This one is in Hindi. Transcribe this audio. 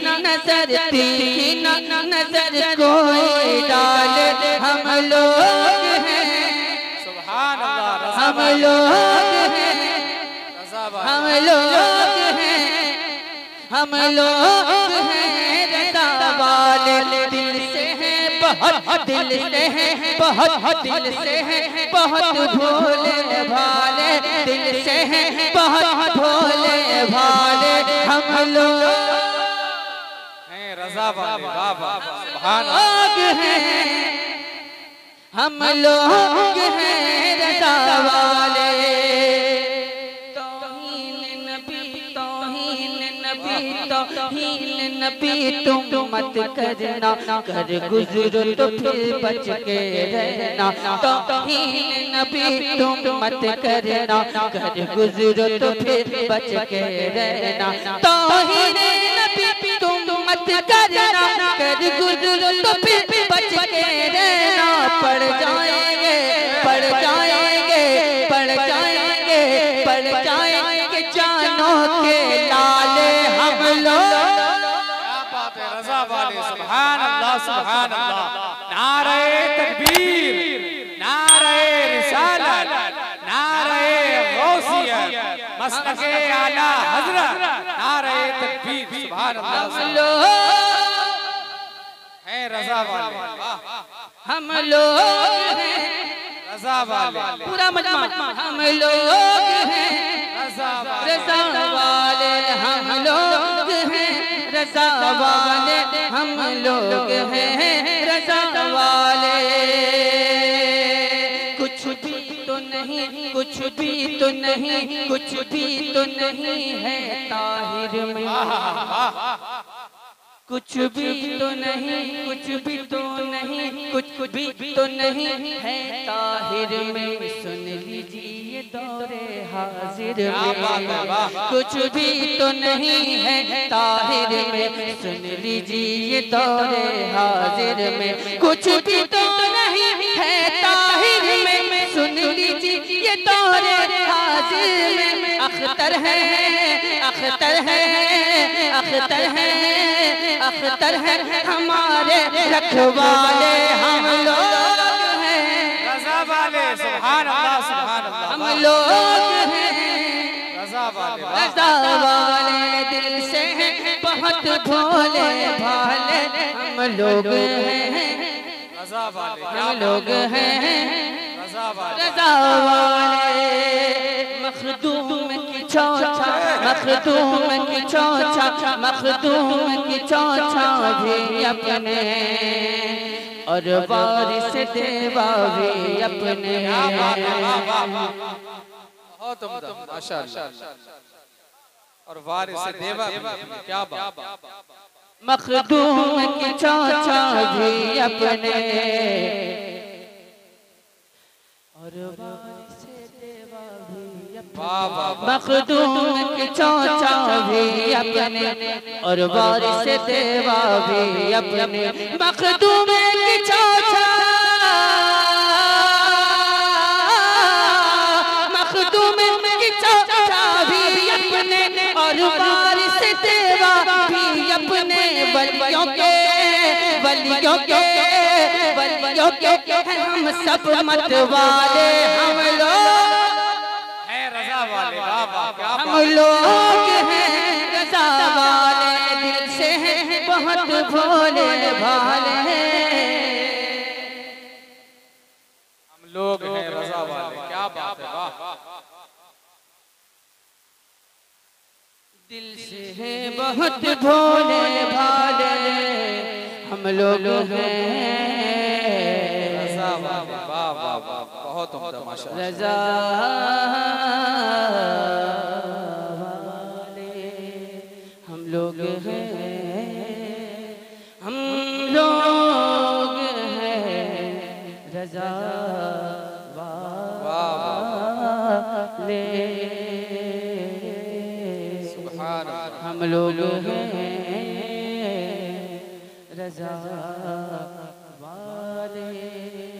नज़र तीन नज़र कोई डाल हम लोग हैं। सुभान अल्लाह रज़ा हम लोग हैं। हम लोग हैं। हम लोग हैं। रजा वाले दिल से हैं बहुत दिल से हैं बहुत दिल से हैं बहुत भोले भाले दिल से हैं बहुत भोले भाले हम लोग रज़ा वाले वाह वाह लोग हैं हम लोग हैं रजा वाले। तौहीन नबी तौहीन नबी तौहीन नबी तुम मत करना। कर गुजरो तो फिर बच के रहना। तौहीन नबी तुम मत करना। कर गुजरो तो फिर बच के रहना। तौहीन नबी मत करना, कर गुजरो तो बच के रहना। पड़ जाएँगे पड़ जाएँगे पड़ जाएँगे पड़ जाएँगे जानों के लाले हम लोग सुभान नारे तकबीर। मसलके आला हज़रत नारे तकबीर सुभान अल्लाह। लोग रज़ा वाले। हम लोग हैं। रज़ा वाले। पूरा मजमा। हम लोग हैं रज़ा वाले हम लोग हैं। रजा वाले हम लोग हैं। रजा वाले। नहीं कुछ भी तो नहीं कुछ भी तो नहीं है ताहिर में। कुछ भी तो नहीं कुछ भी तो नहीं कुछ भी तो नहीं है ताहिर में। सुन लीजिए दौरे हाजिर में। कुछ भी तो नहीं है ताहिर में। सुन लीजिए दौरे हाजिर में। कुछ भी तो नहीं है दौरे हाजिर में अख्तर है अख्तर है अख्तर है अख्तर है। हमारे रखवाले हम लोग हैं। रज़ा वाले सुभान अल्लाह सुभान हम लोग हैं। रज़ा वाले। रजा वाले दिल से हैं बहुत भोले भाले हम लोग हैं। रज़ा वाले। हम लोग हैं। मखदूम की चौचा मखदूम की चौचा भी अपने और बारिश देवा भी अपने बहुत और वारिस देवा क्या बात मखदूम की चौचा भी अपने और बारिश देवा भी अपने वाह वाह वाह मखदूम की चौचा भी अपने और बारिश देवा भी अपने मखदूम की चौचा। मखदूम की चौचा भी अपने और बारिश देवा भी अपने बलियों के बलियों के बलियों के हम सब मत वाले हम लोग है रज़ा वाले हम लोग हैं रजा वाले दिल से हैं बहुत भोले भाले हम लोग हैं रज़ा वाले क्या बात है वाह दिल से हैं बहुत भोले भाले। हम लोग हैं बहुत रजा हम लोग हैं। हम लोग हैं रजा वाले हम लोग हैं। रज़ा वाले